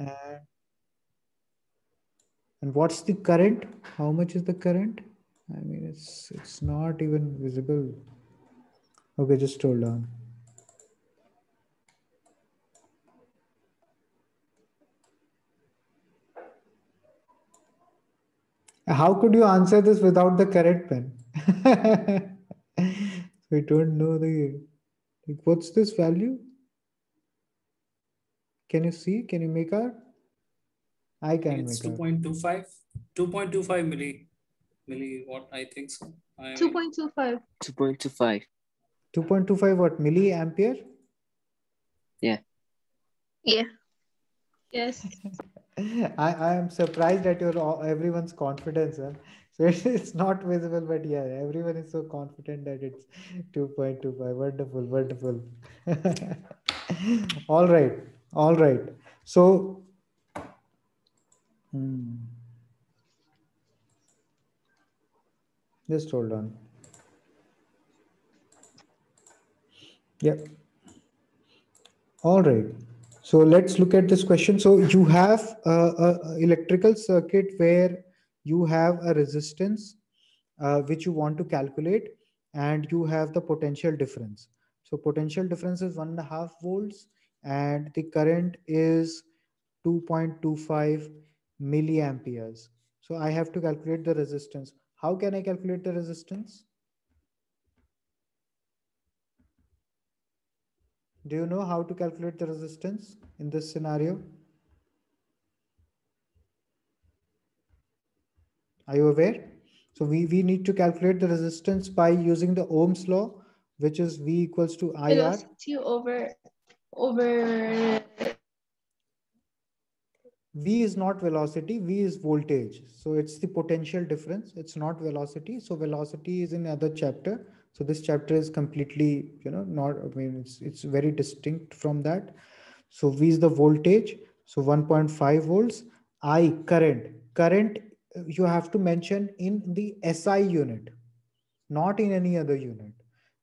And, and what's the current? How much is the current? I mean, it's it's not even visible. Okay, just hold on. How could you answer this without the current pen? we don't know the like, what's this value? Can you see? Can you make out? I can it's make 2.25 2.25 milli milli what I think so. I 2.25. 2.25. 2.25 what milliampere? Yeah. Yeah. Yes. I, I am surprised at your all- everyone's confidence. Huh? So it's, it's not visible, but yeah, everyone is so confident that it's 2.25. Wonderful, wonderful. all right, all right. So, hmm. just hold on. Yep. All right. So let's look at this question. So you have a, a- electrical circuit where you have a resistance uh, which you want to calculate, and you have the potential difference. So potential difference is one and a half volts, and the current is 2.25 milliamperes. So I have to calculate the resistance. How can I calculate the resistance? Do you know how to calculate the resistance in this scenario? Are you aware? So we, we need to calculate the resistance by using the Ohm's law, which is V equals to IR. Velocity over over V is not velocity, V is voltage. So it's the potential difference. It's not velocity. So velocity is in other chapter. So this chapter is completely, you know, not, I mean, it's, it's very distinct from that. So V is the voltage. So 1.5 volts. I current. Current you have to mention in the SI unit, not in any other unit.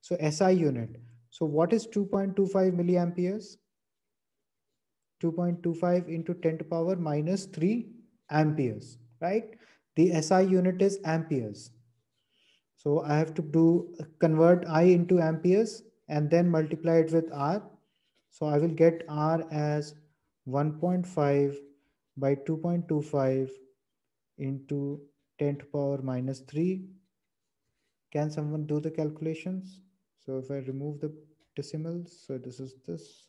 So SI unit. So what is 2.25 milliamperes? 2.25 into 10 to power minus 3 amperes, right? The SI unit is amperes. So I have to do convert I into amperes and then multiply it with R. So I will get R as 1.5 by 2.25 into 10 to power minus 3. Can someone do the calculations? So if I remove the decimals, so this is this.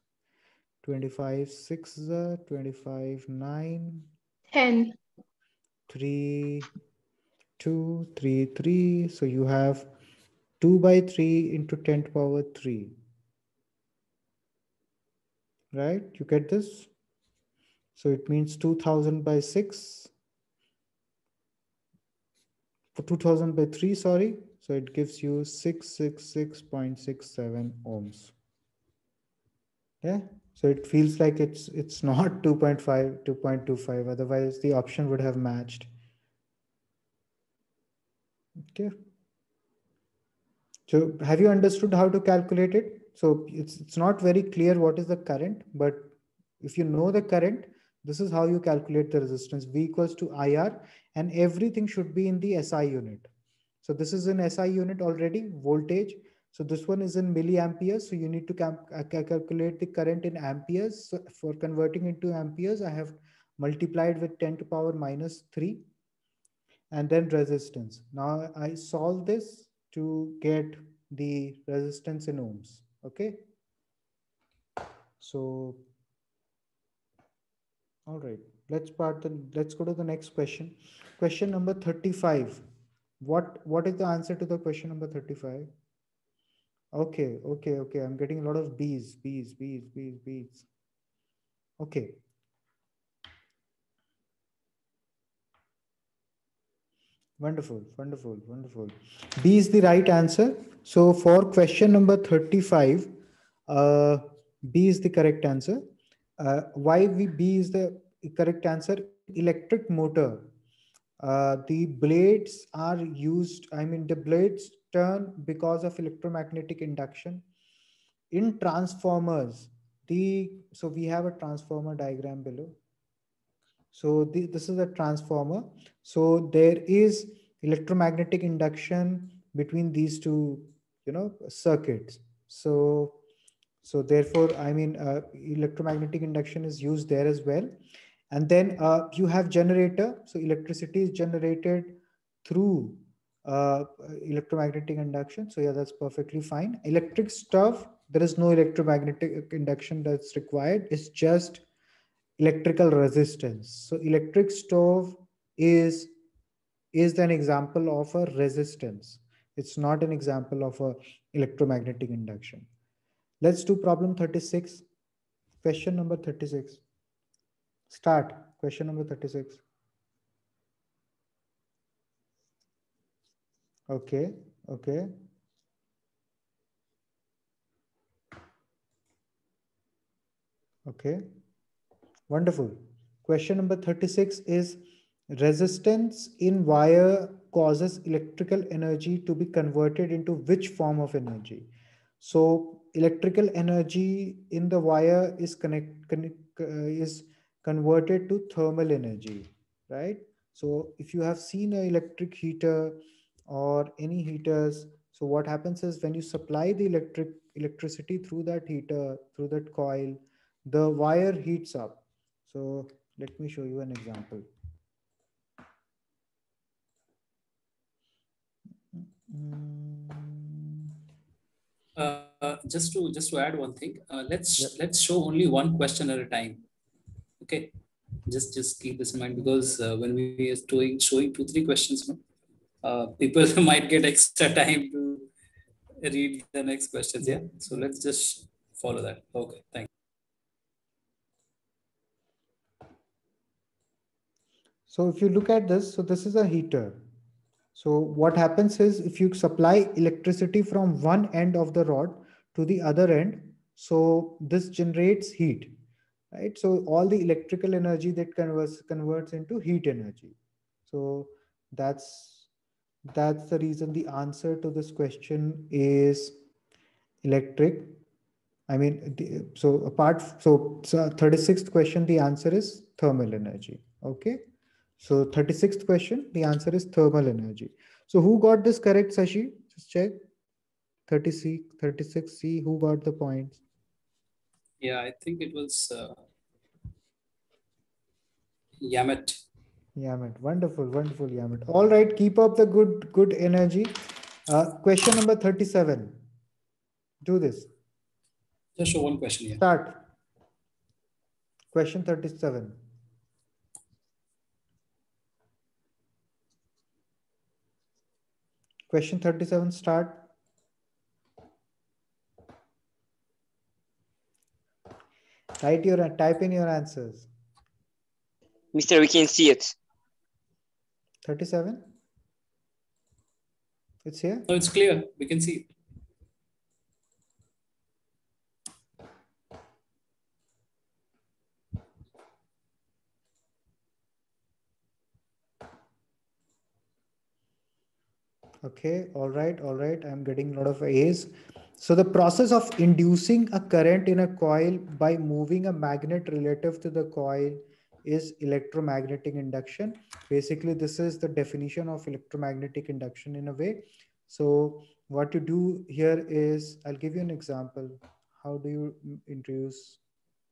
25 6 is 25 9 10. 3 2 3 3 so you have 2 by 3 into 10 to power 3 right you get this so it means 2000 by 6 for 2000 by 3 sorry so it gives you 666.67 ohms. Yeah? So it feels like it's it's not 2.5 2.25 otherwise the option would have matched. Okay. So have you understood how to calculate it? So it's it's not very clear what is the current but if you know the current this is how you calculate the resistance. V equals to ir and everything should be in the si unit so this is in si unit already voltage so this one is in milliamperes. So you need to uh, cal calculate the current in amperes. So for converting into amperes, I have multiplied with 10 to power minus 3 and then resistance. Now I solve this to get the resistance in ohms. Okay. So, all right, let's part the, let's go to the next question. Question number 35. What, what is the answer to the question number 35? Okay, okay, okay. I'm getting a lot of bees, bees, bees, bees, bees. Okay. Wonderful, wonderful, wonderful. B is the right answer. So for question number 35, uh, B is the correct answer. Uh, why we B is the correct answer? Electric motor. Uh, the blades are used, I mean, the blades turn because of electromagnetic induction. In transformers, the so we have a transformer diagram below. So the, this is a transformer. So there is electromagnetic induction between these two, you know, circuits. So, so therefore, I mean, uh, electromagnetic induction is used there as well. And then uh, you have generator. So electricity is generated through uh, electromagnetic induction. So yeah, that's perfectly fine. Electric stove, there is no electromagnetic induction that's required. It's just electrical resistance. So electric stove is, is an example of a resistance. It's not an example of a electromagnetic induction. Let's do problem 36. Question number 36. Start. Question number 36. Okay, okay. Okay, wonderful. Question number 36 is resistance in wire causes electrical energy to be converted into which form of energy? So electrical energy in the wire is connect, connect uh, is converted to thermal energy, right? So if you have seen an electric heater or any heaters, so what happens is when you supply the electric electricity through that heater, through that coil, the wire heats up. So let me show you an example. Uh, just to just to add one thing, uh, let's Yep. let's show only one question at a time. Okay, just just keep this in mind because uh, when we are doing showing two three questions, uh, people might get extra time to read the next questions. Yeah, so let's just follow that. Okay, thank. So if you look at this, so this is a heater. So what happens is if you supply electricity from one end of the rod to the other end, so this generates heat, right? So all the electrical energy that converts converts into heat energy. So that's that's the reason the answer to this question is electric. I mean, so apart, so, so 36th question, the answer is thermal energy. Okay. So 36th question, the answer is thermal energy. So who got this correct, Sashi? Just check. 30C, 36C, who got the points? Yeah, I think it was uh, Yamet. Yamit, wonderful, wonderful Yamit. All right, keep up the good, good energy. Uh, question number 37. Do this. Just show one question here. Start. Question 37. Question 37, start. Write your, type in your answers. Mister, we can see it. 37? It's here? No, it's clear. We can see. it. Okay, all right, all right. I'm getting a lot of A's. So the process of inducing a current in a coil by moving a magnet relative to the coil is electromagnetic induction. Basically, this is the definition of electromagnetic induction in a way. So what you do here is, I'll give you an example. How do you introduce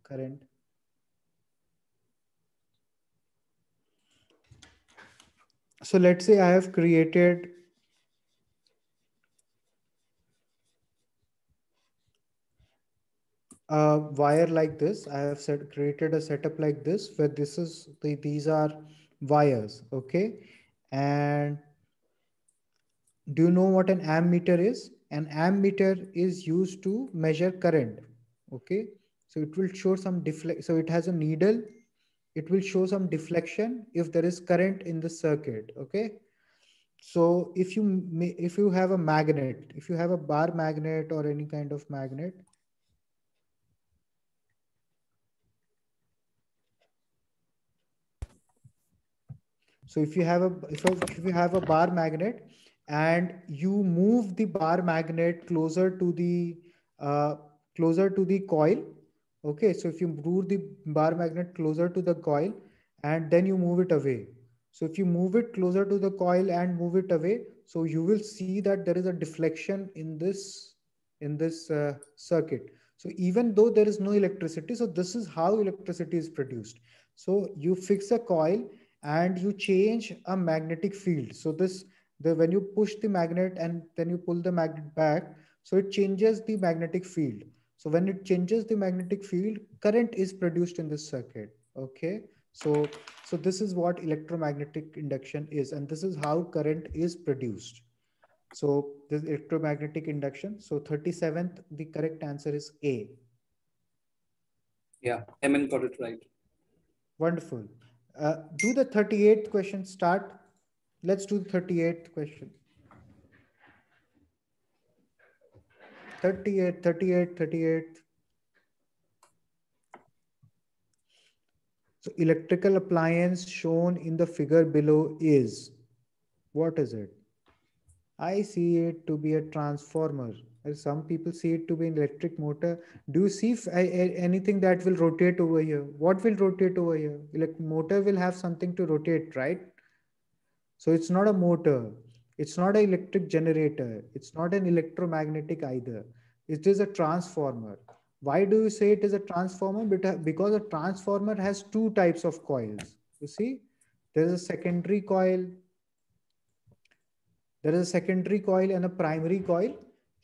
current? So let's say I have created a wire like this. I have set, created a setup like this where this is the, these are wires. Okay. And do you know what an ammeter is? An ammeter is used to measure current. Okay. So it will show some deflect. So it has a needle. It will show some deflection if there is current in the circuit. Okay. So if you if you have a magnet, if you have a bar magnet or any kind of magnet, So if you have a if, you- if you have a bar magnet and you move the bar magnet closer to the uh, closer to the coil, okay. So if you move the bar magnet closer to the coil and then you move it away. So if you move it closer to the coil and move it away, so you will see that there is a deflection in this in this uh, circuit. So even though there is no electricity, so this is how electricity is produced. So you fix a coil and you change a magnetic field. So this the when you push the magnet and then you pull the magnet back, so it changes the magnetic field. So when it changes the magnetic field, current is produced in this circuit. Okay. So, so this is what electromagnetic induction is, and this is how current is produced. So this electromagnetic induction. So 37th, the correct answer is A. Yeah, Emin got it right. Wonderful. Uh, do the 38th question start. Let's do the 38th question. 38, 38, 38. So electrical appliance shown in the figure below is, what is it? I see it to be a transformer. Some people see it to be an electric motor. Do you see anything that will rotate over here? What will rotate over here? Like motor will have something to rotate, right? So it's not a motor. It's not an electric generator. It's not an electromagnetic either. It is a transformer. Why do you say it is a transformer? Because a transformer has two types of coils. You see, there is a secondary coil. There is a secondary coil and a primary coil.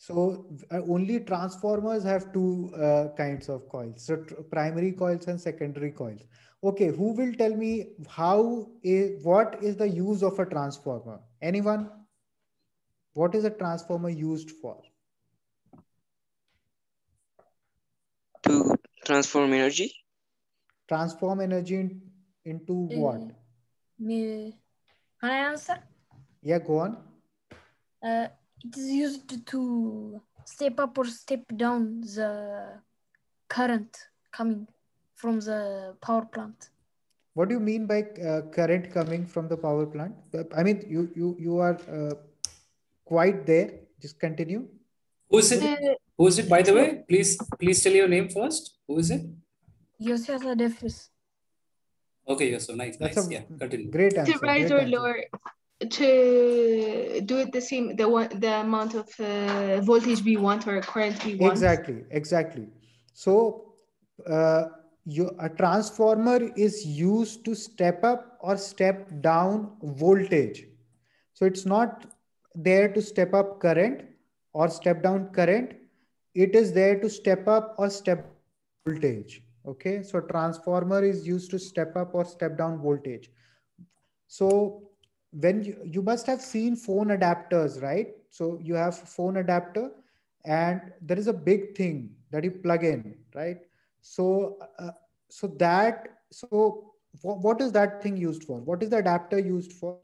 So uh, only transformers have two uh, kinds of coils. So primary coils and secondary coils. Okay, who will tell me how is what is the use of a transformer? Anyone? What is a transformer used for? To transform energy. Transform energy in, into what? Me, can I answer? Yeah, go on. Uh, it is used to step up or step down the current coming from the power plant. What do you mean by uh, current coming from the power plant? I mean, you you you are uh, quite there. Just continue. Who is it? Who is it? By the way, please please tell your name first. Who is it? Yosef Adefis. Okay, Yosef. Nice, That's nice. a Yeah, continue. Great answer. To rise great or answer. lower, to do it the same, the one, the amount of uh, voltage we want or current we want. Exactly, exactly. So, uh, you, a transformer is used to step up or step down voltage. So it's not there to step up current or step down current. It is there to step up or step voltage. Okay, so transformer is used to step up or step down voltage. So when you, you must have seen phone adapters, right? So you have phone adapter and there is a big thing that you plug in, right? So, uh, so that, so what is that thing used for? What is the adapter used for?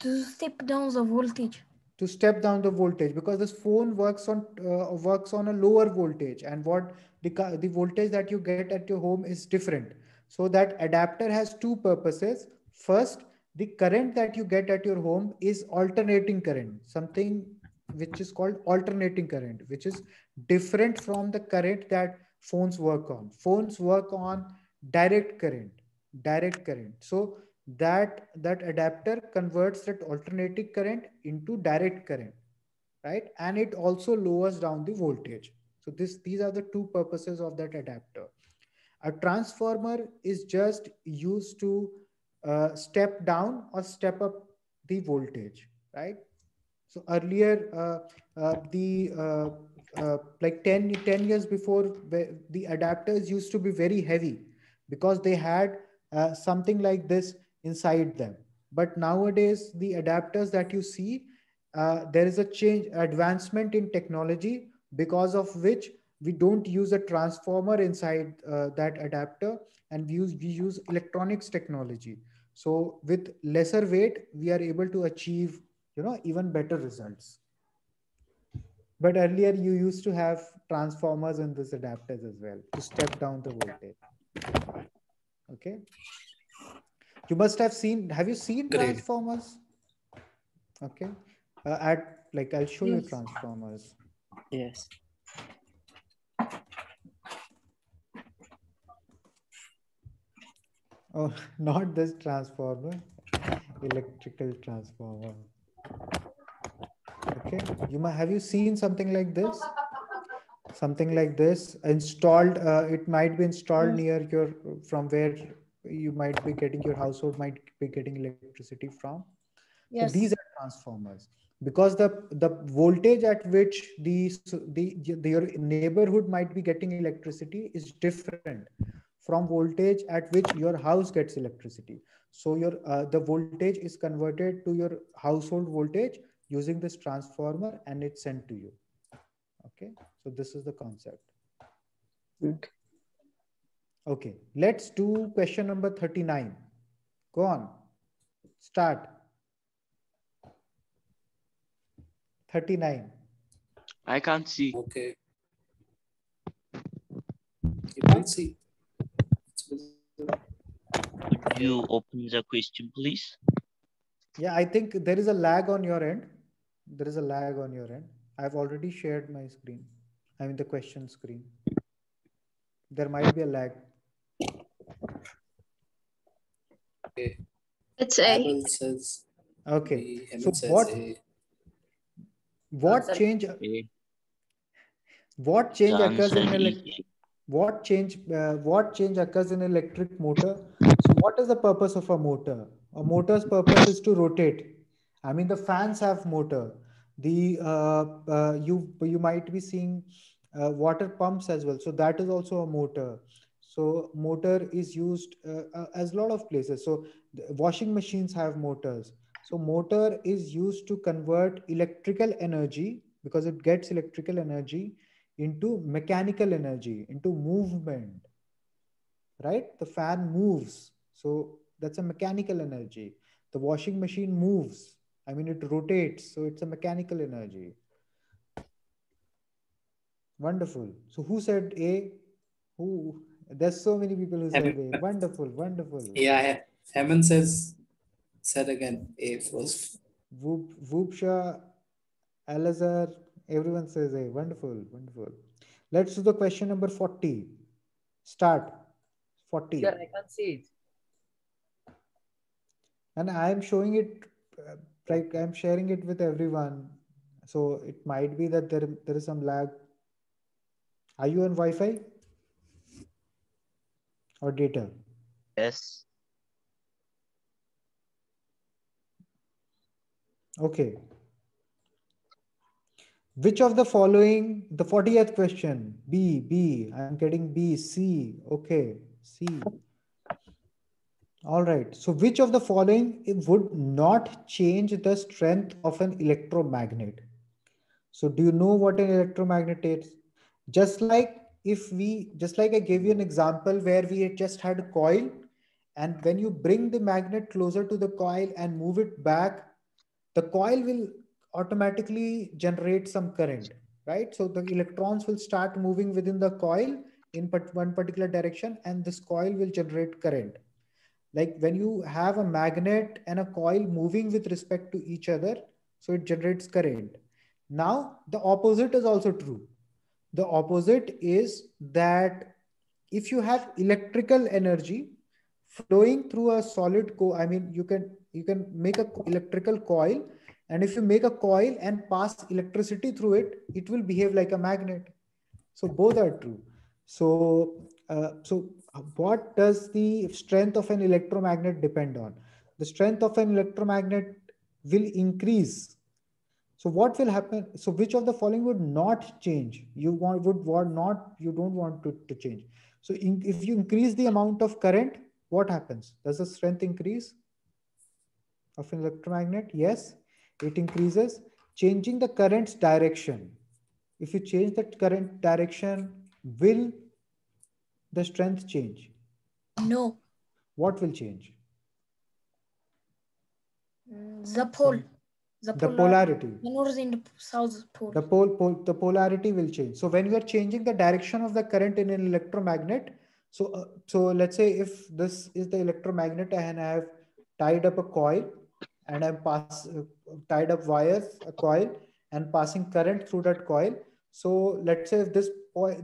To step down the voltage. To step down the voltage because this phone works on uh, works on a lower voltage and what the, the voltage that you get at your home is different. So that adapter has two purposes. First, the current that you get at your home is alternating current, something which is called alternating current, which is different from the current that phones work on. Phones work on direct current, direct current. So that that adapter converts that alternating current into direct current, right? And it also lowers down the voltage. So this these are the two purposes of that adapter. A transformer is just used to uh, step down or step up the voltage, right? So earlier, uh, uh, the uh, uh, like 10, 10 years before, the adapters used to be very heavy because they had something like this inside them. But nowadays, the adapters that you see, there is a change, advancement in technology because of which we don't use a transformer inside uh, that adapter and we use, we use electronics technology. So with lesser weight, we are able to achieve, you know, even better results. But earlier you used to have transformers in this adapters as well to step down the voltage. Okay. You must have seen, have you seen Great. transformers? Okay. Uh, at like, I'll show you transformers. Yes. Oh, not this transformer, electrical transformer. Okay, you might have you seen something like this? Something like this installed. Uh, it might be installed near your from where you might be getting your household might be getting electricity from. Yes. So these are transformers because the the voltage at which the the, the your neighborhood might be getting electricity is different from voltage at which your house gets electricity. So your uh, the voltage is converted to your household voltage using this transformer and it's sent to you. Okay, so this is the concept. Okay. Okay, let's do question number 39. Go on. Start. 39. I can't see. Okay. You can't see. It's visible. Could you open the question, please? Yeah, I think there is a lag on your end. There is a lag on your end. I've already shared my screen. I mean the question screen. There might be a lag. Okay. It's A. Says. Okay. B, So what A. what change Okay. what change occurs in answer elec- is what change uh, what change occurs in electric motor? So what is the purpose of a motor? A motor's purpose is to rotate. I mean the fans have motor. The uh, uh, you you might be seeing uh, water pumps as well. So that is also a motor. So motor is used uh, uh, as a lot of places. So washing machines have motors. So motor is used to convert electrical energy because it gets electrical energy into mechanical energy, into movement, right? The fan moves. So that's a mechanical energy. The washing machine moves. I mean, it rotates. So it's a mechanical energy. Wonderful. So who said A? Who? There's so many people who said A. Wonderful, wonderful. Yeah, Hemant says, said again, A first. Voop, Voopsha, Alazar, everyone says A. Wonderful, wonderful. Let's do the question number 40. Start. 40. Sir, I can't see it. And I am showing it, uh, like I'm sharing it with everyone. So it might be that there, there is some lag. Are you on Wi-Fi or data? yes. Okay. Which of the following, the 40th question, B, B, I'm getting B, C, okay, C. All right, so which of the following would not change the strength of an electromagnet? So do you know what an electromagnet is? Just like if we, just like I gave you an example where we just had a coil and when you bring the magnet closer to the coil and move it back, the coil will automatically generate some current, right? So the electrons will start moving within the coil in one particular direction and this coil will generate current. Like when you have a magnet and a coil moving with respect to each other, so it generates current. Now, the opposite is also true. The opposite is that if you have electrical energy flowing through a solid co i mean you can you can make a electrical coil and if you make a coil and pass electricity through it it will behave like a magnet. So both are true. So uh, so what does the strength of an electromagnet depend on? The strength of an electromagnet will increase. So what will happen? So which of the following would not change? You want would want not you don't want to, to change. So in, if you increase the amount of current what happens? Does the strength increase of an electromagnet? Yes, it increases. Changing the current's direction. If you change the current direction, will the strength change? No. What will change? The pole. The, The polar- polarity. The north and the south pole. The pole, pole, the polarity will change. So when you are changing the direction of the current in an electromagnet, so uh, so let's say if this is the electromagnet and I have tied up a coil and I'm pass uh, tied up wires, a coil, and passing current through that coil. So let's say if this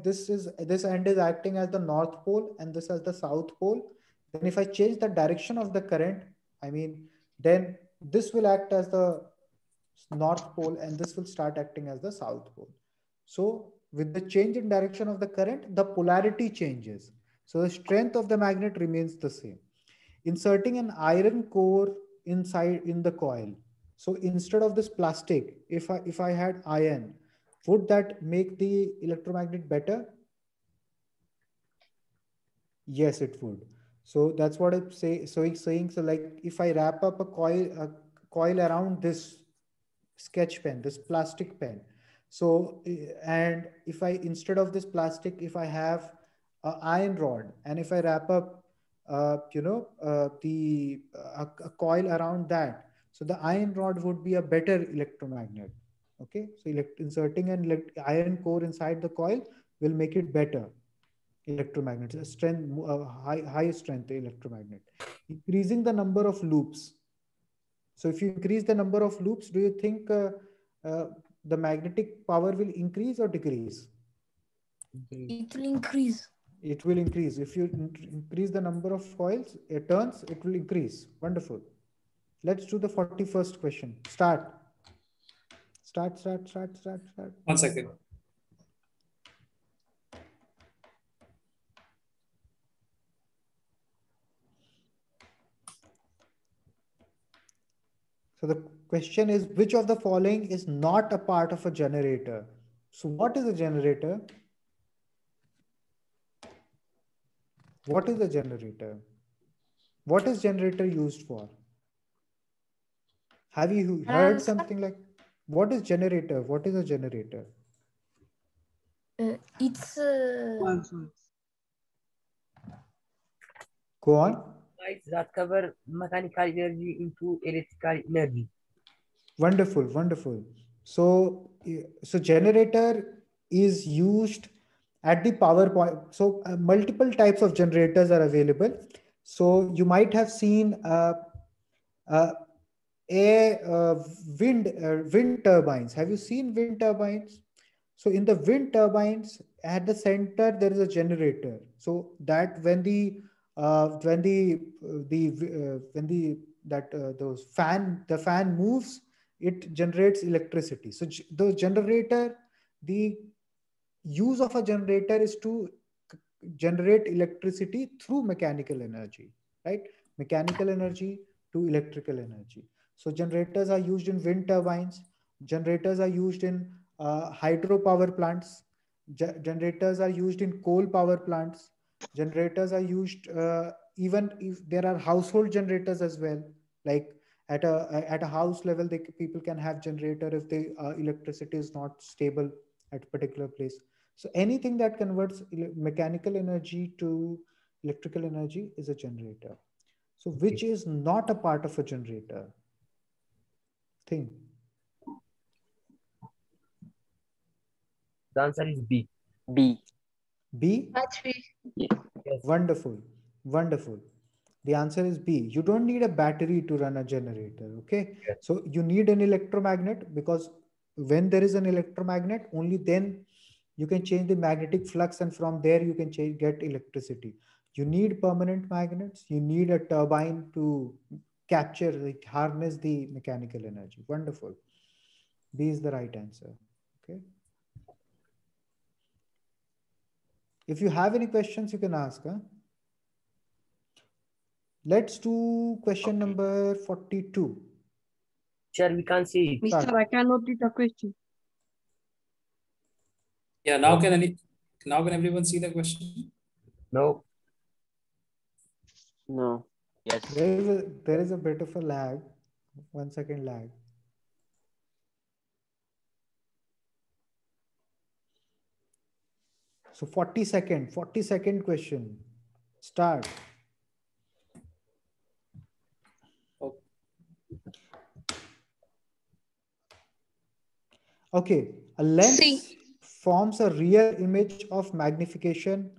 this is this end is acting as the north pole and this as the south pole, then if I change the direction of the current, I mean, then this will act as the north pole and this will start acting as the south pole. So with the change in direction of the current, the polarity changes. So the strength of the magnet remains the same. Inserting an iron core inside in the coil. So instead of this plastic, if I if I had iron, would that make the electromagnet better? Yes, it would. So that's what I'm say, so it's saying. So like if I wrap up a coil, a coil around this sketch pen, this plastic pen. So, and if I, instead of this plastic, if I have an iron rod and if I wrap up, uh, you know, uh, the uh, a coil around that, so the iron rod would be a better electromagnet. Okay, so elect inserting an iron core inside the coil will make it better electromagnet, a strength, a high, high strength electromagnet. Increasing the number of loops. So if you increase the number of loops, do you think uh, uh, the magnetic power will increase or decrease? It will increase. It will increase. If you increase the number of coils, it turns, it will increase. Wonderful. Let's do the 41st question. Start. Start, start, start, start, start. One second. So the question is, which of the following is not a part of a generator? So what is a generator? What is a generator? What is generator used for? Have you heard something like, what is generator? What is a generator? Uh, it's... Uh... Go on that cover mechanical energy into electrical energy. Wonderful, wonderful. So, so generator is used at the power point. So uh, multiple types of generators are available. So you might have seen uh, uh, a uh, wind uh, wind turbines. Have you seen wind turbines? So in the wind turbines, at the center there is a generator. So that when the uh, when the the uh, when the that uh, those fan the fan moves it generates electricity so the generator the use of a generator is to generate electricity through mechanical energy right mechanical energy to electrical energy so generators are used in wind turbines. Generators are used in uh, hydropower plants. Ge- generators are used in coal power plants. Generators are used uh, even if there are household generators as well. Like at a at a house level they people can have generator if the uh, electricity is not stable at a particular place. So anything that converts mechanical energy to electrical energy is a generator. So which is not a part of a generator thing the answer is b b B? Battery. Yeah. Yes. Wonderful. Wonderful. The answer is B. You don't need a battery to run a generator. Okay. Yes. So you need an electromagnet because when there is an electromagnet, only then you can change the magnetic flux and from there you can change, get electricity. You need permanent magnets. You need a turbine to capture, like, harness the mechanical energy. Wonderful. B is the right answer. Okay. If you have any questions, you can ask. Huh? Let's do question okay. number 42. Sure, we can't see it. Mister, I cannot read the question. Yeah, now can um, any now can everyone see the question? No. No. Yes. There is a there is a bit of a lag. One second lag. So 40 second, 40 second question. Start. Okay, a lens See. forms a real image of magnification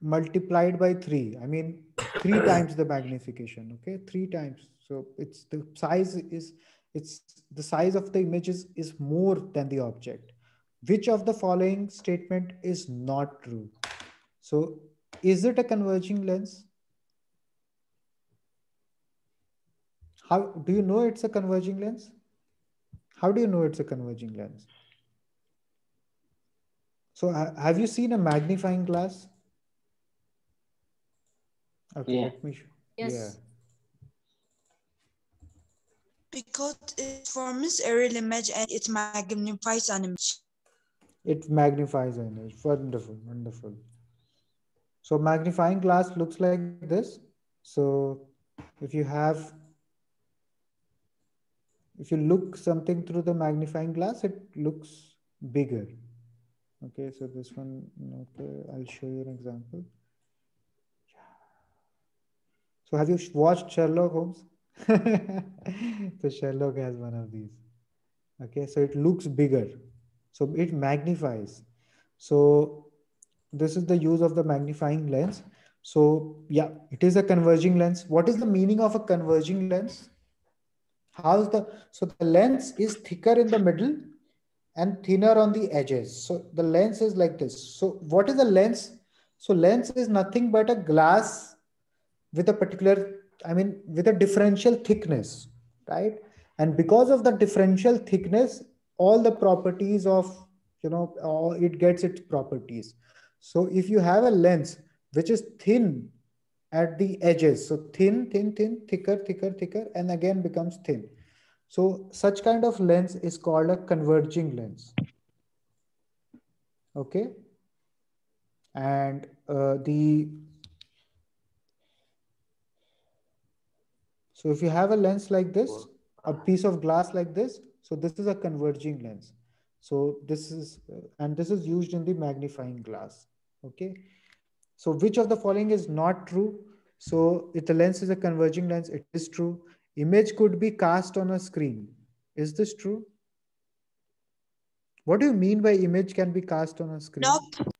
multiplied by three. I mean, three times the magnification. Okay, three times. So it's the size is it's the size of the images is more than the object which of the following statement is not true so is it a converging lens? How do you know it's a converging lens? How do you know it's a converging lens? So ha- have you seen a magnifying glass? Okay, Yeah. let me show. Yes. Yeah. Because it forms a real image and it magnifies an image. It magnifies an image. Wonderful, wonderful. So magnifying glass looks like this. So if you have, if you look something through the magnifying glass, it looks bigger. Okay, so this one, okay, I'll show you an example. So have you watched Sherlock Holmes? so Sherlock has one of these. Okay, so it looks bigger. So it magnifies. So this is the use of the magnifying lens. So yeah, it is a converging lens. What is the meaning of a converging lens? How's the so the lens is thicker in the middle and thinner on the edges. So the lens is like this. So what is a lens? So lens is nothing but a glass with a particular, I mean, with a differential thickness, right? And because of the differential thickness, all the properties of, you know, all, it gets its properties. So if you have a lens which is thin at the edges, so thin, thin, thin, thicker, thicker, thicker, and again becomes thin. So such kind of lens is called a converging lens. Okay. And uh, the so if you have a lens like this, a piece of glass like this, so this is a converging lens. So this is, uh, and this is used in the magnifying glass. Okay. So which of the following is not true? So if the lens is a converging lens, it is true. Image could be cast on a screen. Is this true? What do you mean by image can be cast on a screen? Nope.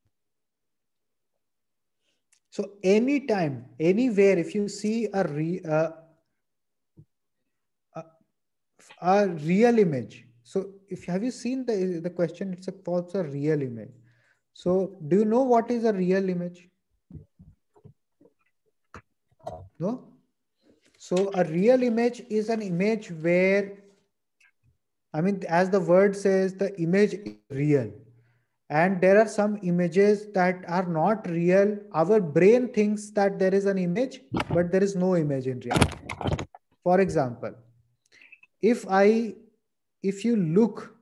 So anytime, anywhere, if you see a re, uh, a, a real image. So if have you seen the the question? It's a what's a real image. So do you know what is a real image? No. So a real image is an image where, I mean, as the word says, the image is real. And there are some images that are not real. Our brain thinks that there is an image, but there is no image in reality. For example, if I, if you look,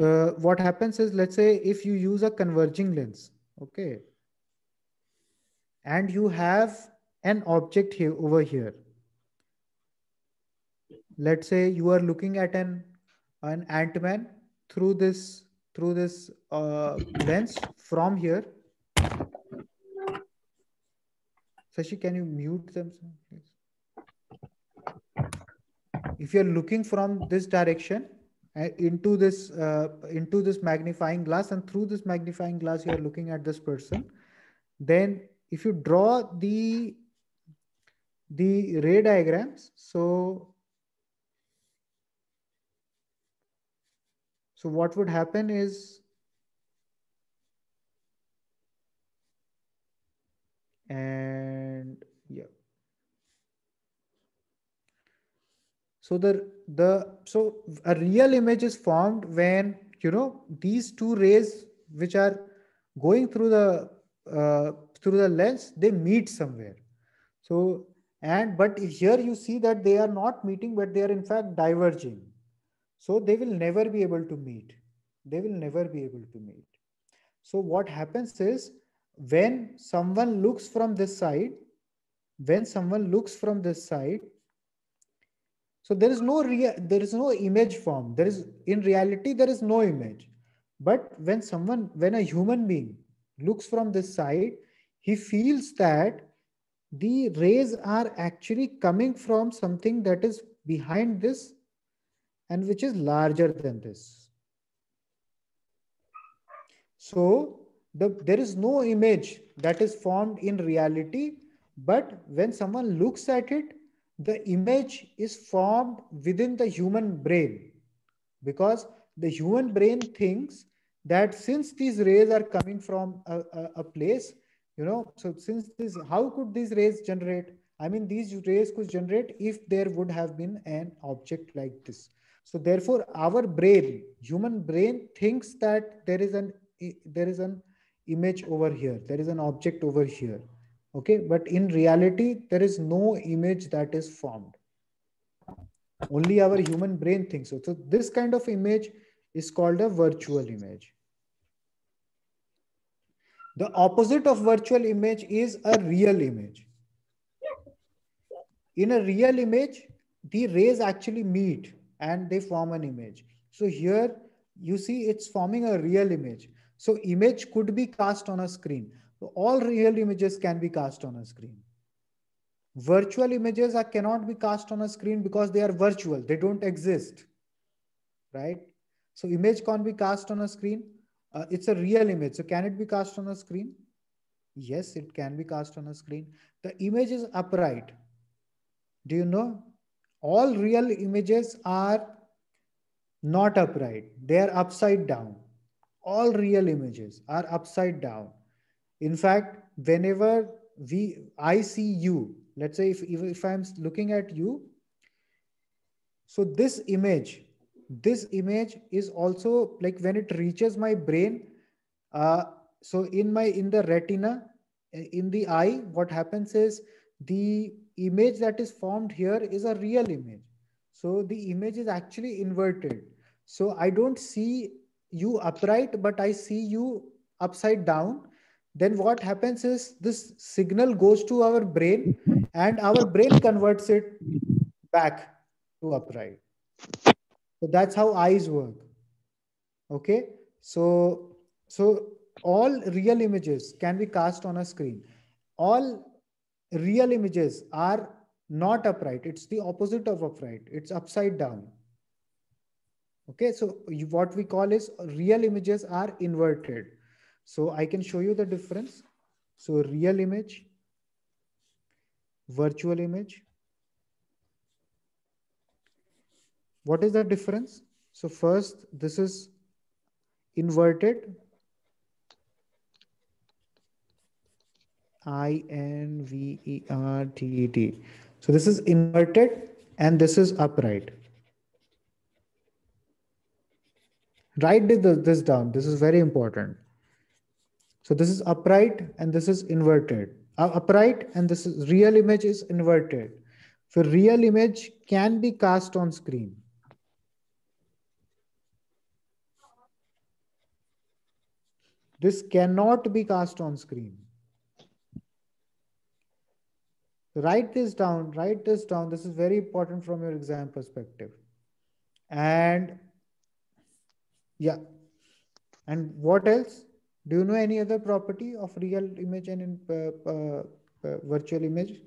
uh, what happens is, let's say, if you use a converging lens, okay, and you have an object here over here. Let's say you are looking at an an ant-man through this through this uh, lens from here. Sashi, can you mute them, please? If you're looking from this direction uh, into this uh, into this magnifying glass, and through this magnifying glass, you are looking at this person, then if you draw the the ray diagrams, so so what would happen is and yeah so the the so a real image is formed when you know these two rays which are going through the uh, through the lens they meet somewhere. So and but here you see that they are not meeting but they are in fact diverging. So they will never be able to meet. They will never be able to meet. So what happens is when someone looks from this side when someone looks from this side so there is no real there is no image form there is in reality there is no image but when someone when a human being looks from this side he feels that the rays are actually coming from something that is behind this and which is larger than this. So the, there is no image that is formed in reality, but when someone looks at it, the image is formed within the human brain because the human brain thinks that since these rays are coming from a, a, a place, you know so since this how could these rays generate? I mean these rays could generate if there would have been an object like this. So therefore our brain human brain thinks that there is an there is an image over here there is an object over here okay but in reality there is no image that is formed only our human brain thinks so so this kind of image is called a virtual image the opposite of virtual image is a real image. In a real image, the rays actually meet and they form an image. So here you see it's forming a real image. So image could be cast on a screen. All real images can be cast on a screen. Virtual images are, cannot be cast on a screen because they are virtual. They don't exist, right? So image can't be cast on a screen uh, it's a real image. So can it be cast on a screen? Yes, it can be cast on a screen. The image is upright. Do you know? All real images are not upright. They are upside down. All real images are upside down. In fact, whenever we I see you, let's say if, if, I'm looking at you, so this image this image is also like when it reaches my brain uh, so in my in the retina in the eye what happens is the image that is formed here is a real image. So the image is actually inverted. So i don't see you upright but i see you upside down then what happens is this signal goes to our brain and our brain converts it back to upright so that's how eyes work. Okay. So, so all real images can be cast on a screen. All real images are not upright. It's the opposite of upright. It's upside down. Okay. So what we call is real images are inverted. So I can show you the difference. So real image, virtual image, What is the difference? So first, this is inverted. I-N-V-E-R-T-E-D. So this is inverted and this is upright. Write this down. This is very important. So this is upright and this is inverted. Uh, upright and this is real image is inverted. So real image can be cast on screen. This cannot be cast on screen. Write this down, write this down. This is very important from your exam perspective. And yeah. And what else? Do you know any other property of real image and in, uh, uh, uh, virtual image?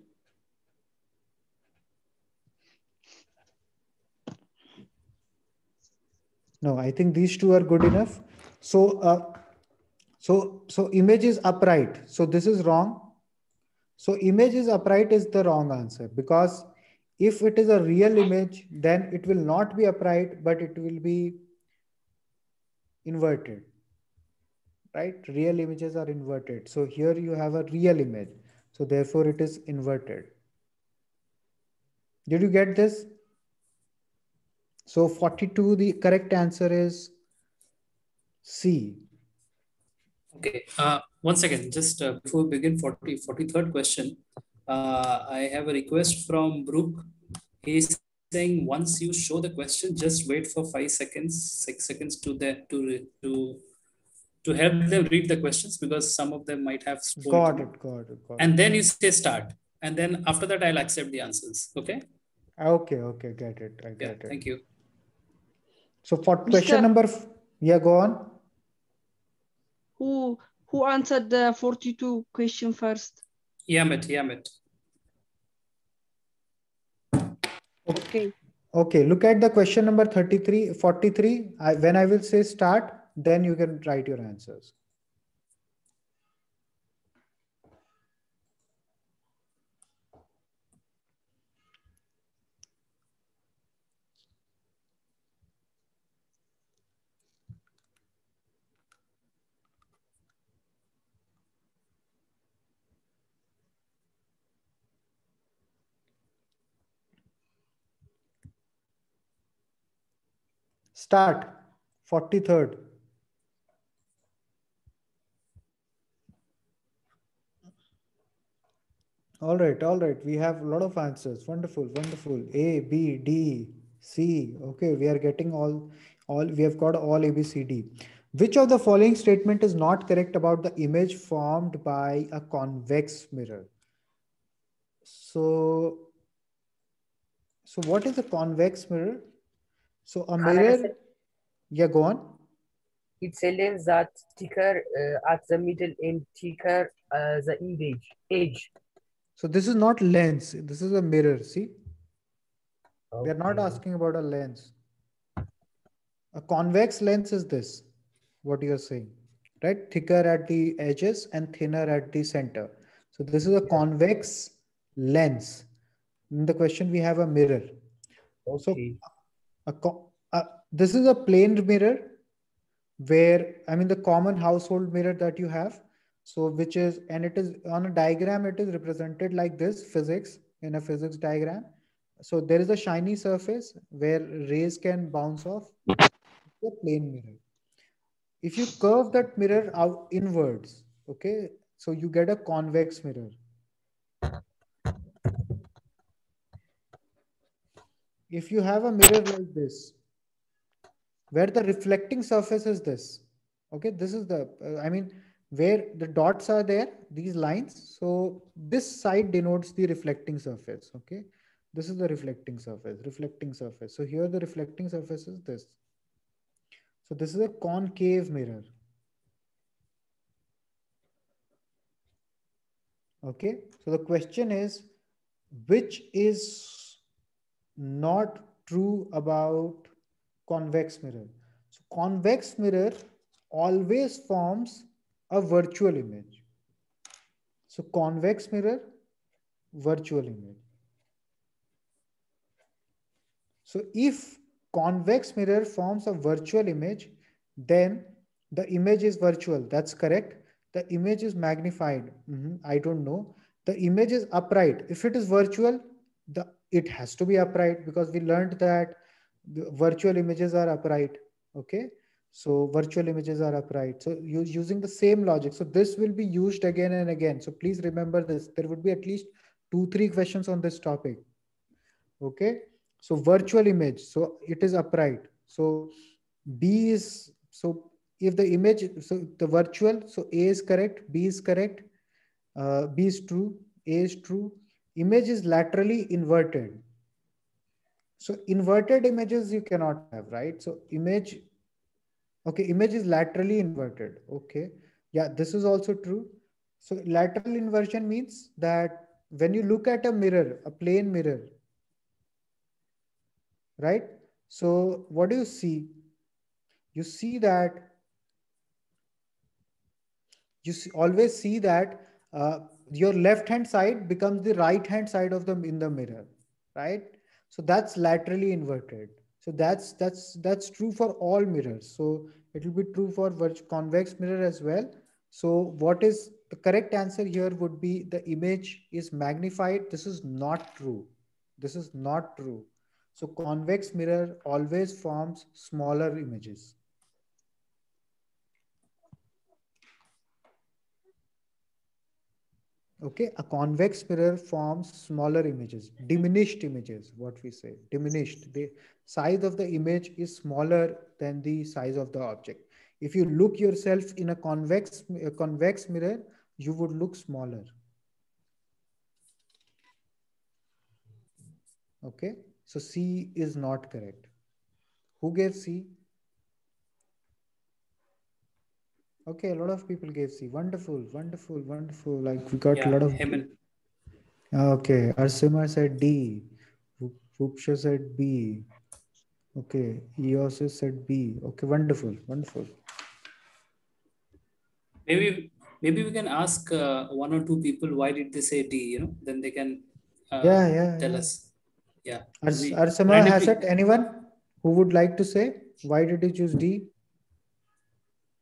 No, I think these two are good enough. So uh, so, so image is upright. So this is wrong. So image is upright is the wrong answer because if it is a real image, then it will not be upright, but it will be inverted, right? Real images are inverted. So here you have a real image. So therefore it is inverted. Did you get this? So 42, the correct answer is C. Okay, uh, one second, just uh, before we begin 40, 43rd question, uh, I have a request from Brooke. He's saying once you show the question, just wait for five seconds, six seconds to the, to, to, to help them read the questions because some of them might have got it, got it, got it. And then you say start. And then after that, I'll accept the answers. Okay. Okay, okay, get it. I get yeah, it. Thank you. So for question number, yeah, go on who who answered the 42 question first? Yamit, Yamit. Okay. Okay, look at the question number 33, 43. I, when I will say start, then you can write your answers. start 43rd All right, all right. We have a lot of answers. Wonderful, wonderful. A, B, D, C. Okay, we are getting all, all. We have got all A, B, C, D. Which of the following statement is not correct about the image formed by a convex mirror? So, so what is a convex mirror? So a mirror. Yeah, go on. It's a lens that thicker uh, at the middle and thicker uh, the image edge. So this is not lens. This is a mirror. See, we are not asking about a lens. A convex lens is this, what you are saying, right? Thicker at the edges and thinner at the center. So this is a convex lens. In the question, we have a mirror. So Okay. a co- uh, this is a plane mirror where, I mean, the common household mirror that you have. So which is, and it is on a diagram, it is represented like this physics in a physics diagram. So there is a shiny surface where rays can bounce off the plane mirror. If you curve that mirror out inwards, okay, so you get a convex mirror. If you have a mirror like this, where the reflecting surface is this, okay, this is the, uh, I mean, where the dots are there, these lines. So this side denotes the reflecting surface, okay. This is the reflecting surface, reflecting surface. So here the reflecting surface is this. So this is a concave mirror. Okay, so the question is, which is not true about convex mirror? So convex mirror always forms a virtual image. So convex mirror, virtual image. So if convex mirror forms a virtual image, then the image is virtual. That's correct. The image is magnified. Mhm, I don't know. The image is upright. If it is virtual, the it has to be upright because we learned that the virtual images are upright. Okay. So virtual images are upright. So you using the same logic. So this will be used again and again. So please remember this. There would be at least two, three questions on this topic. Okay. So virtual image. So it is upright. So B is so if the image so the virtual so A is correct, B is correct, uh, B is true, A is true. Image is laterally inverted. So inverted images you cannot have, right? So image, okay, image is laterally inverted. Okay, yeah, this is also true. So lateral inversion means that when you look at a mirror, a plane mirror, right? So what do you see? You see that you see, always see that uh, your left hand side becomes the right hand side of the in the mirror, right? So that's laterally inverted. So that's that's that's true for all mirrors. So it will be true for convex mirror as well. So what is the correct answer here would be the image is magnified. This is not true. This is not true. So convex mirror always forms smaller images. Okay, a convex mirror forms smaller images, diminished images, what we say, diminished. The size of the image is smaller than the size of the object. If you look yourself in a convex, a convex mirror, you would look smaller. Okay, so C is not correct. Who gave C? Okay, a lot of people gave C. Wonderful, wonderful, wonderful. Like we got Yeah, a lot of. Heman. Okay, Arsima said D. Puksha said B. Okay, Eosis said B. Okay, wonderful, wonderful. Maybe maybe we can ask uh, one or two people why did they say D. You know, then they can uh, Yeah, yeah, tell yeah. us. Yeah. Ars- we Arsima randomly- Hassett, anyone who would like to say why did you choose D?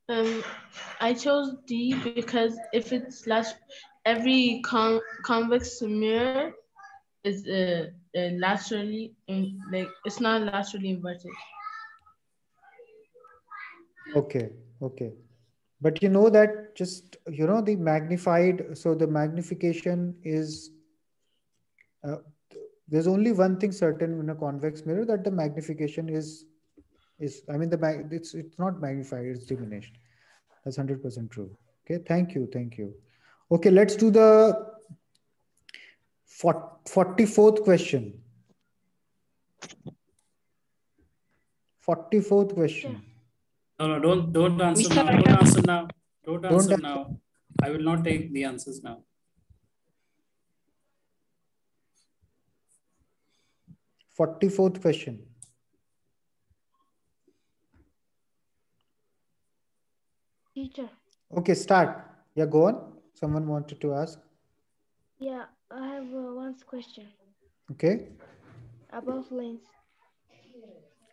Um, I chose D because if it's last, every con convex mirror is uh, uh, laterally in, like it's not laterally inverted. Okay, okay. But you know that just, you know, the magnified, so the magnification is, uh, there's only one thing certain in a convex mirror that the magnification is, is, I mean, the mag, it's, it's not magnified, it's diminished. That's 100% true. Okay, thank you, thank you. Okay, let's do the 44th question. 44th question. No, no, don't don't answer now. Don't answer now. Don't answer now. I will not take the answers now. Forty-fourth question. Teacher. Okay, start. Yeah, go on. Someone wanted to ask. Yeah, I have uh, one question Okay. about lens.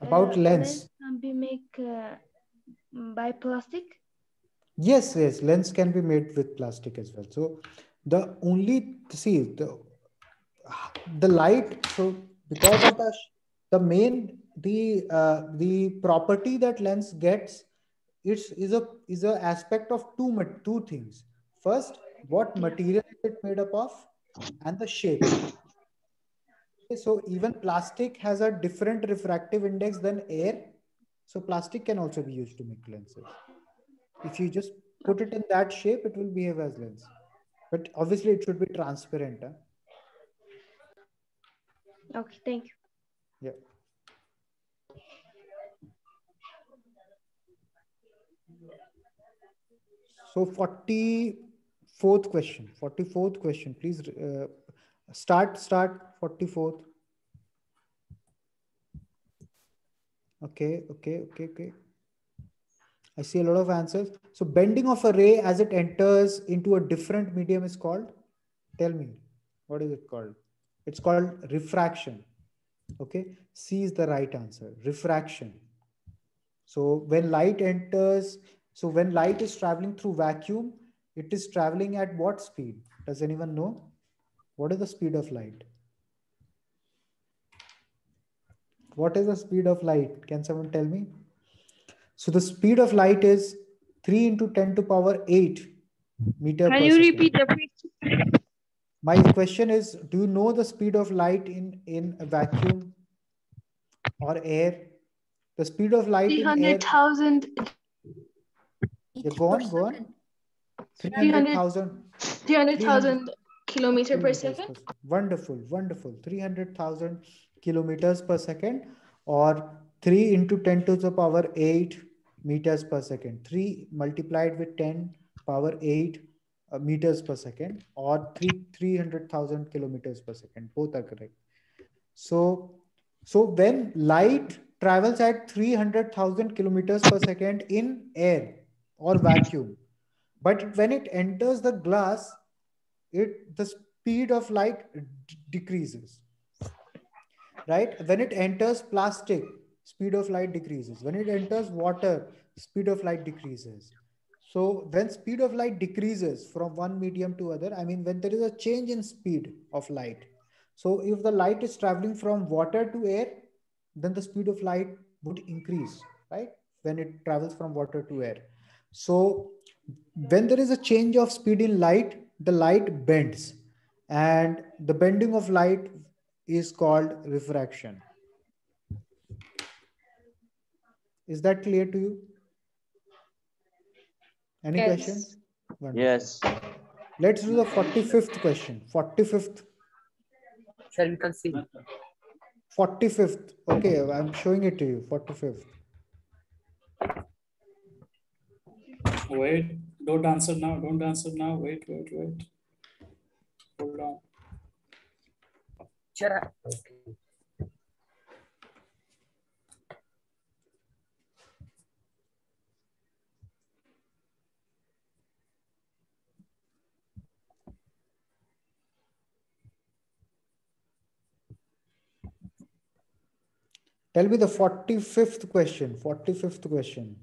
About Uh, lens. can be made uh, by plastic. Yes, yes, lens can be made with plastic as well. So the only see the the light. So because of the the main the uh, the property that lens gets, it's is a is a aspect of two two things. First, what material is it made up of, and the shape. Okay, so even plastic has a different refractive index than air. So plastic can also be used to make lenses. If you just put it in that shape, it will behave as lens. But obviously it should be transparent. huh? Okay, thank you. Yeah. So 44th question, 44th question, please uh, start, start 44th. Okay, okay, okay, okay. I see a lot of answers. So bending of a ray as it enters into a different medium is called? Tell me, what is it called? It's called refraction. Okay, C is the right answer, refraction. So when light enters, so when light is traveling through vacuum, it is traveling at what speed? Does anyone know? What is the speed of light? What is the speed of light? Can someone tell me? So the speed of light is 3 into 10 to power 8 meter Can per you second. repeat the question? My question is, do you know the speed of light in, in a vacuum or air? The speed of light in air. 300,000 Yeah, go on, go on. 300 300,000 300,000 kilometer per second. Wonderful, wonderful. 300,000 kilometers per second or 3 into 10 to the power 8 meters per second. 3 multiplied with 10 power 8 uh, meters per second or 3 300,000 kilometers per second. Both are correct. So, so when light travels at 300,000 kilometers per second in air or vacuum, but when it enters the glass, it the speed of light decreases right? When it enters plastic speed of light decreases. When it enters water speed of light decreases. So when speed of light decreases from one medium to other i mean when there is a change in speed of light. So if the light is traveling from water to air then the speed of light would increase right? When it travels from water to air. So when there is a change of speed in light the light bends. And the bending of light is called refraction. Is that clear to you? Any Yes. questions Wonderful. Yes. let's do the 45th question. 45th Shall we concede? 45th okay i'm showing it to you. 45th Wait, don't answer now. Don't answer now. Wait, wait, wait. Hold on. Shut up. Okay. tell me the 45th question 45th question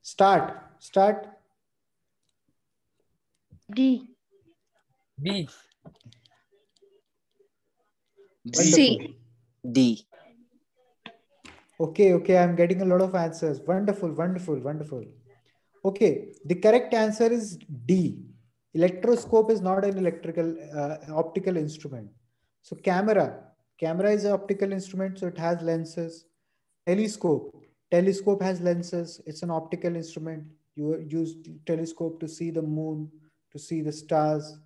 start start D. B. C. D. Okay, okay, I'm getting a lot of answers. Wonderful, wonderful, wonderful. Okay, the correct answer is D. Electroscope is not an electrical uh, optical instrument. So camera, camera is an optical instrument, so it has lenses. Telescope, telescope has lenses. It's an optical instrument. You use telescope to see the moon, to see the stars.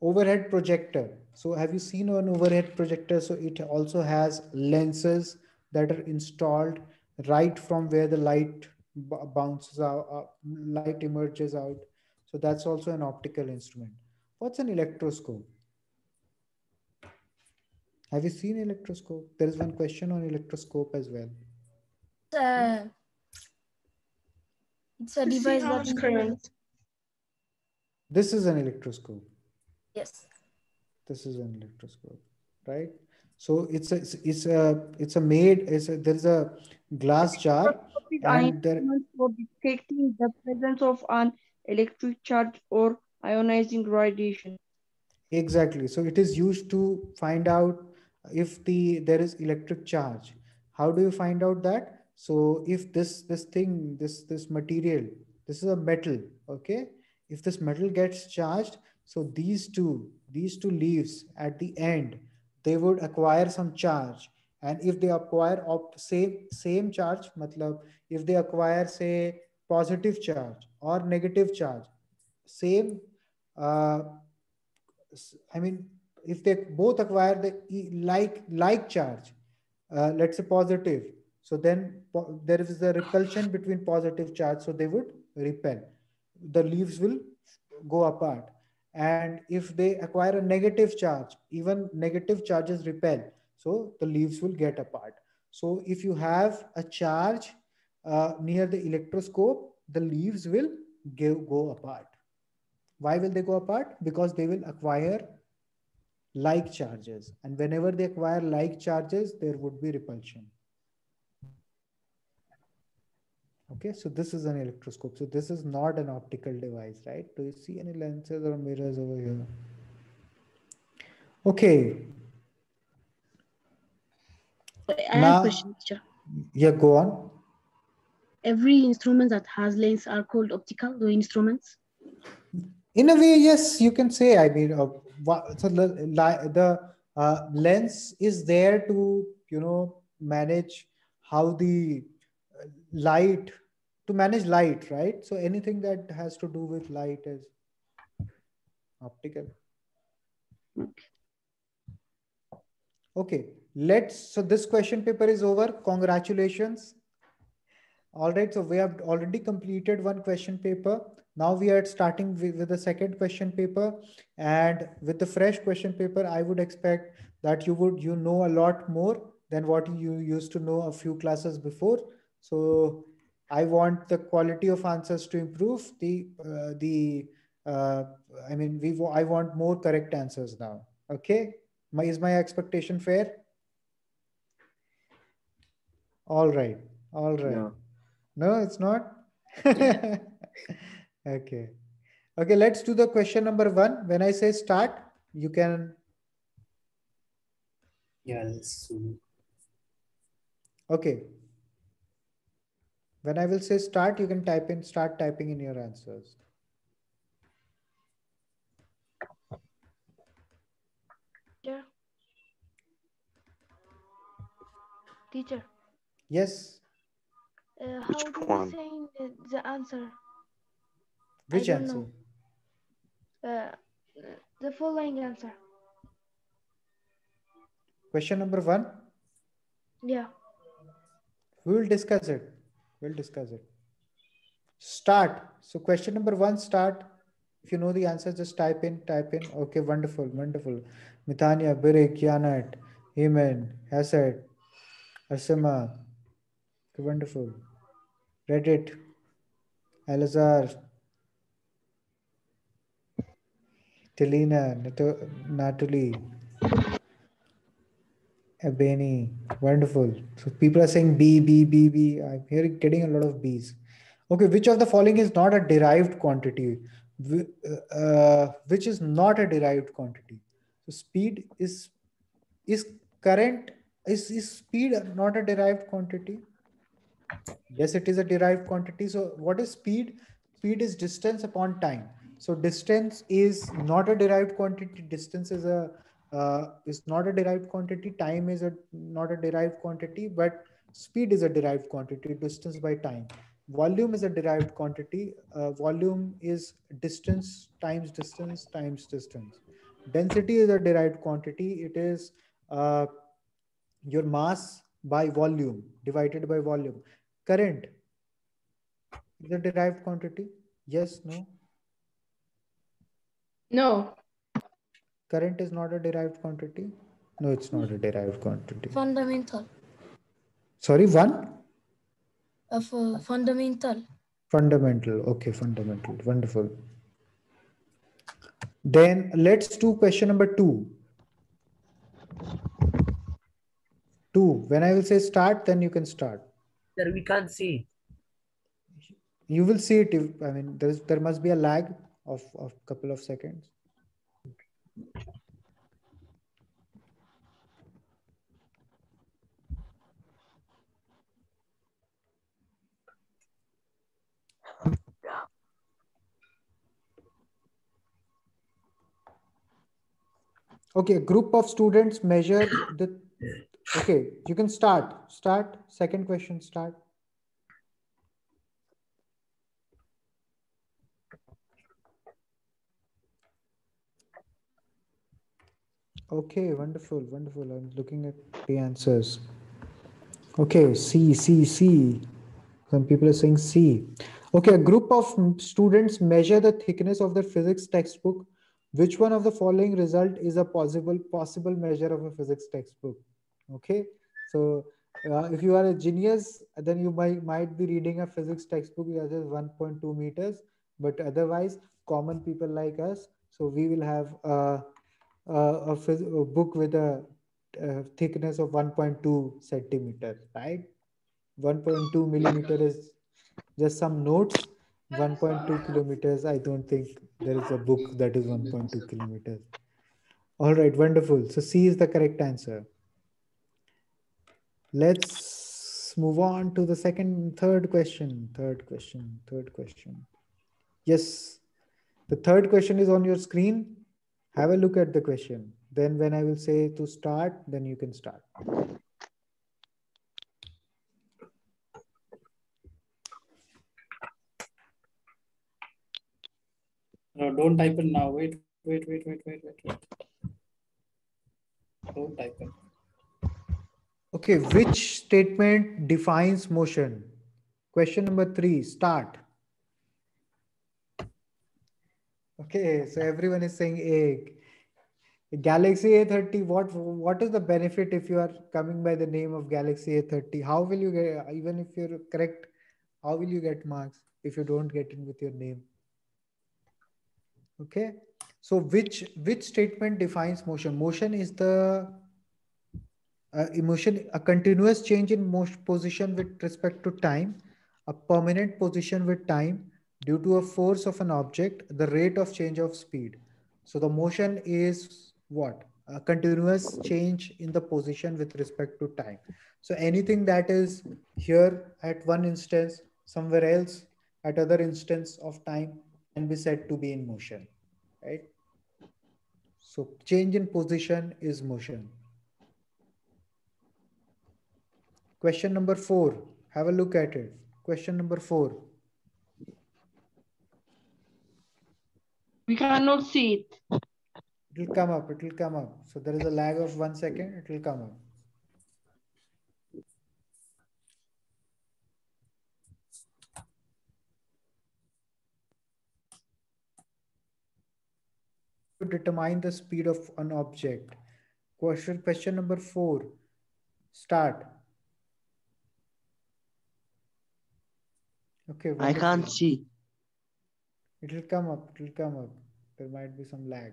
Overhead projector. So have you seen an overhead projector? So it also has lenses that are installed right from where the light bounces out, uh, light emerges out. So that's also an optical instrument. What's an electroscope? Have you seen electroscope? There is one question on electroscope as well. Uh, it's a To device how that current. This is an electroscope. Yes. This is an electroscope, right? So it's a it's, it's a it's a made it's a, there is a glass jar and there instruments for detecting the presence of an electric charge or ionizing radiation. Exactly. So it is used to find out if the there is electric charge. How do you find out that? So if this this thing this this material this is a metal, okay? If this metal gets charged, so these two these two leaves at the end they would acquire some charge, and if they acquire of same same charge, matlab if they acquire say positive charge or negative charge, same. Uh, I mean, if they both acquire the like like charge, uh, let's say positive, so then there is a repulsion between positive charge, so they would repel. The leaves will go apart. And if they acquire a negative charge, even negative charges repel, so the leaves will get apart. So if you have a charge uh, near the electroscope, the leaves will give, go apart. Why will they go apart? Because they will acquire like charges. And whenever they acquire like charges, there would be repulsion. Okay, so this is an electroscope. So this is not an optical device, right? Do you see any lenses or mirrors over here? Okay, I have Now- a question, teacher. yeah, go on. Every instrument that has lens are called optical, the instruments. In a way, yes, you can say. I mean, uh, so the, the uh, lens is there to, you know, manage how the light, to manage light, right? So anything that has to do with light is optical. Okay, let's, so this question paper is over. Congratulations. All right, so we have already completed one question paper. Now we are starting with, with the second question paper and with the fresh question paper, I would expect that you would, you know a lot more than what you used to know a few classes before. So I want the quality of answers to improve the, uh, the, uh, I mean, we, wa- I want more correct answers now. Okay. My, is my expectation fair? All right. All right. No. No, it's not. okay. Okay, let's do the question number one. When I say start, you can. Yeah, let's do- Okay. When I will say start, you can type in, start typing in your answers. Teacher. Teacher, Yes. uh, how do one? you say the, the answer? Which answer? Uh, the following answer. Question number one. Yeah. We will discuss it. We'll discuss it. Start. So question number one, start. If you know the answer, just type in, type in. Okay, wonderful, wonderful. Mithania, Birik, Yanat, Heman, Hassad, Asima. Okay, wonderful. Reddit, Alazar, Telina, Natalie, Ebony, wonderful. So people are saying B, B, B, B. I'm hearing getting a lot of B's. Okay, which of the following is not a derived quantity? Uh, which is not a derived quantity? So speed is is current Is, is speed not a derived quantity? Yes, it is a derived quantity. So what is speed? Speed is distance upon time. So distance is not a derived quantity. Distance is a uh, is not a derived quantity. Time is a not a derived quantity, but speed is a derived quantity. Distance by time. Volume is a derived quantity. Uh, volume is distance times distance times distance. Density is a derived quantity. It is uh, your mass by volume divided by volume. Current is a derived quantity. Yes, no. No. Current is not a derived quantity. No, it's not a derived quantity. Fundamental. Sorry, one? Of uh, fundamental. Fundamental. Okay, fundamental. Wonderful. Then let's do question number two. Two. When I will say start, then you can start. Sir, we can't see. You will see it. If, I mean, there's there must be a lag of a couple of seconds. Okay, group of students measure the, okay, you can start, start, second question, start. Okay, wonderful, wonderful. I'm looking at the answers. Okay, C, C, C. Some people are saying C. Okay, a group of students measure the thickness of their physics textbook. Which one of the following result is a possible possible measure of a physics textbook? Okay, so uh, if you are a genius, then you might might be reading a physics textbook that is 1.2 meters, but otherwise, common people like us, so we will have uh, uh, a, a, book with a, a thickness of 1.2 centimeter, right? 1.2 millimeter is just some notes. 1.2 kilometers. I don't think there is a book that is 1.2 kilometers. All right, wonderful. So C is the correct answer. Let's move on to the second, third question. Third question. Third question. Yes, the third question is on your screen. Have a look at the question. Then when I will say to start, then you can start. No, don't type it now. Wait, wait, wait, wait, wait, wait, wait. Don't type it. Okay, which statement defines motion? Question number three, start. Okay, so everyone is saying A. Galaxy A30, what, what is the benefit if you are coming by the name of Galaxy A30? How will you get, even if you're correct, how will you get marks if you don't get in with your name? Okay, so which, which statement defines motion? Motion is the uh, emotion, a continuous change in motion position with respect to time, a permanent position with time, due to a force of an object, the rate of change of speed. So the motion is what? A continuous change in the position with respect to time. So anything that is here at one instance, somewhere else at other instance of time can be said to be in motion, right? So change in position is motion. Question number four, have a look at it. Question number four. We cannot see it. It will come up. It will come up. So there is a lag of one second. It will come up. To determine the speed of an object. Question, question number four. Start. Okay. I can't see. It will come up. It will come up. There might be some lag.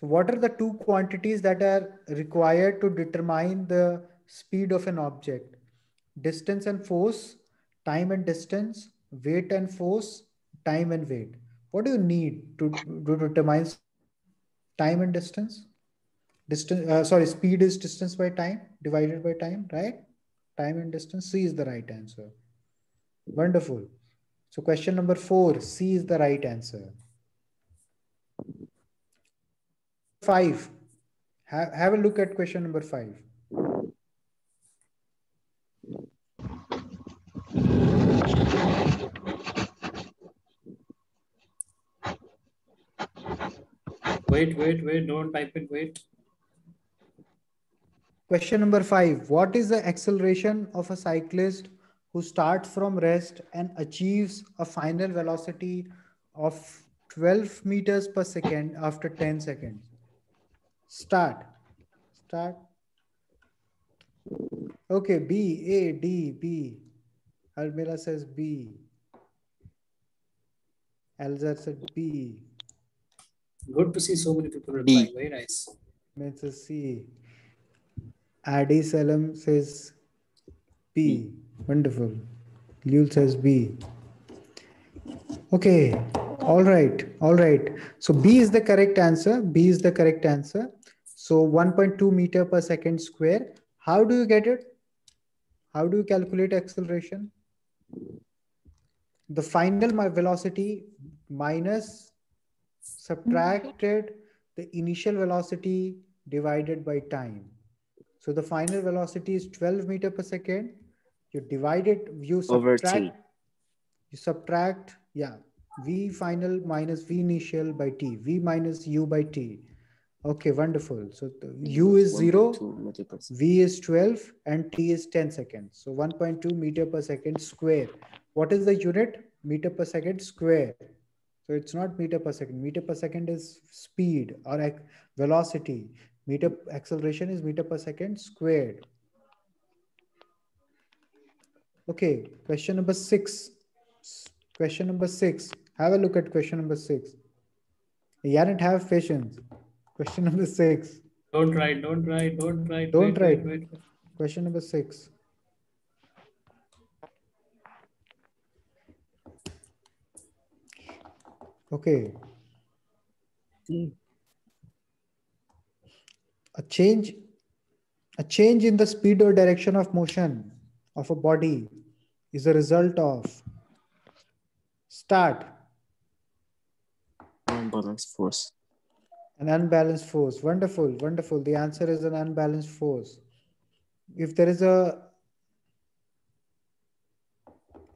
So what are the two quantities that are required to determine the speed of an object? Distance and force, time and distance, weight and force, time and weight. What do you need to, to determine time and distance? Distance, uh, sorry, speed is distance by time divided by time, right? Time and distance. C is the right answer. Wonderful. So question number four, C is the right answer. Five. Have, have a look at question number five. Wait, wait, wait. Don't type it. Wait. Question number five. What is the acceleration of a cyclist who starts from rest and achieves a final velocity of 12 meters per second after 10 seconds? Start. Start. Okay, B, A, D, B. Almira says B. Alzar said B. Good to see so many people replying. Very nice. Let's see. Adi Salam says B. Wonderful. Lul says B. Okay. All right. All right. So B is the correct answer. B is the correct answer. So 1.2 meter per second square. How do you get it? How do you calculate acceleration? The final my velocity minus subtracted the initial velocity divided by time. So the final velocity is 12 meter per second. You divide it, you Over subtract, T. you subtract, yeah, V final minus V initial by T, V minus U by T. Okay, wonderful. So U is zero, 1.2 meter per second. V is 12 and T is 10 seconds. So 1.2 meter per second square. What is the unit? Meter per second square. So it's not meter per second. Meter per second is speed or velocity. Meter acceleration is meter per second squared. Okay, question number six. Question number six. Have a look at question number six. Yarn't have patience. Question number six. Don't write. Don't write. Don't write. Don't wait, write. Wait, wait. Question number six. Okay. A change, a change in the speed or direction of motion of a body is a result of start Unbalanced force. an unbalanced force. Wonderful, wonderful. The answer is an unbalanced force. If there is a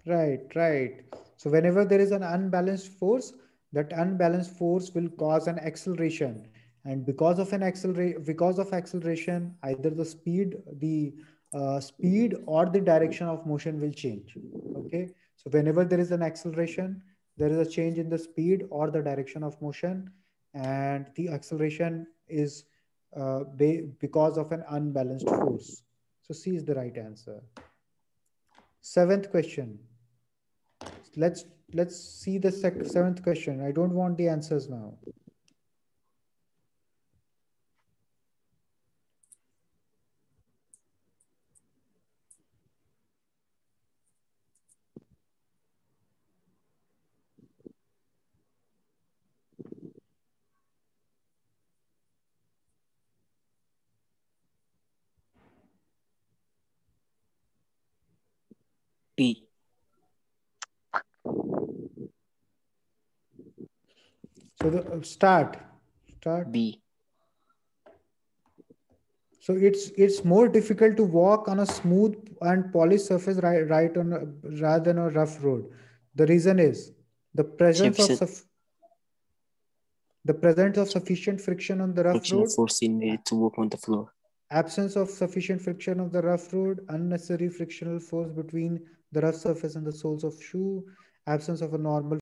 right, right. So whenever there is an unbalanced force, that unbalanced force will cause an acceleration. And because of an accelerate, because of acceleration, either the speed, the uh, speed or the direction of motion will change. Okay. So whenever there is an acceleration, there is a change in the speed or the direction of motion, and the acceleration is uh, be- because of an unbalanced force. So C is the right answer. Seventh question. Let's let's see the seventh question. I don't want the answers now. T. So the uh, start, start. B. So it's it's more difficult to walk on a smooth and polished surface right, right on a, rather than a rough road. The reason is the presence of Sufficient- the presence of sufficient friction on the rough Frictional road, force is needed to walk on the floor. absence of sufficient friction of the rough road, unnecessary frictional force between the rough surface and the soles of shoe, absence of a normal